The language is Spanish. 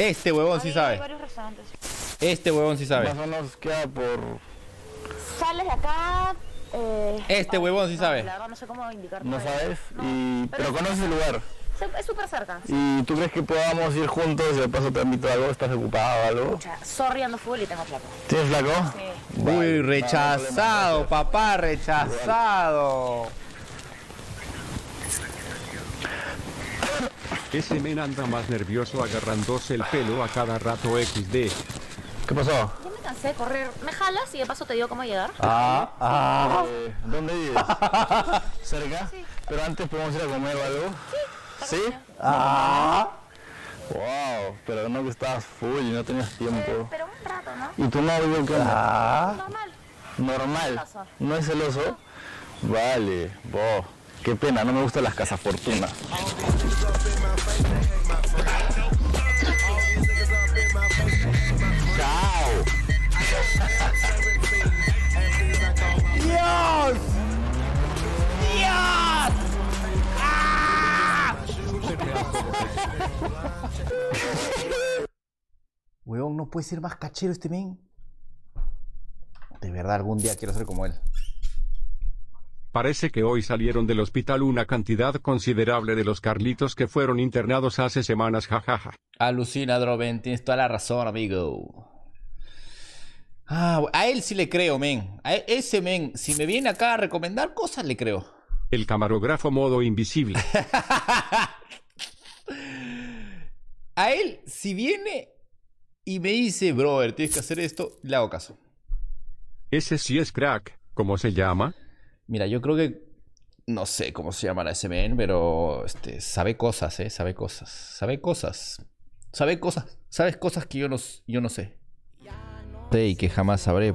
Este huevón sí sabe. Hay varios restaurantes. Este huevón sí sabe. Más o menos queda por... Sales de acá. Eh, Este huevón sí no, sabe. La verdad no sé cómo indicarte. No sabes, y... pero- pero conoces el lugar. Es súper cerca. ¿Y tú crees que podamos ir juntos y de paso te invito a algo? ¿Estás ocupado o algo? O sea, sorry, ando fútbol y tengo plata. ¿Tienes flaco? Sí. Uy, no, no rechazado, papá, rechazado. Ese men anda más nervioso agarrándose el pelo a cada rato XD. ¿Qué pasó? Ya me cansé de correr. ¿Me jalas y de paso te digo cómo llegar? Ah, ah. Eh, ¿Dónde vives? ¿Cerca? Sí. Pero antes podemos ir a comer o algo. ¿Sí? Ah. Wow, pero no que estabas full y no tenías tiempo. Pero un rato, ¿no? ¿Y tu novio qué onda? Ah. Normal. Normal. ¿No es celoso? Vale, bo. Qué pena, no me gustan las casas no puede ser más cachero este men. De verdad, algún día quiero ser como él. Parece que hoy salieron del hospital una cantidad considerable de los Carlitos que fueron internados hace semanas, jajaja. Alucina, Droven, tienes toda la razón, amigo. Ah, a él sí le creo, men. A e- ese men, si me viene acá a recomendar cosas, le creo. El camarógrafo modo invisible. A él, si viene y me dice, brother, tienes que hacer esto, le hago caso. Ese sí es crack. ¿Cómo se llama? Mira, yo creo que no sé cómo se llamará ese men, pero este, sabe cosas, ¿eh? Sabe cosas. Sabe cosas. Sabe cosas. Sabes cosas que yo no, yo no sé. Sé y que jamás sabré.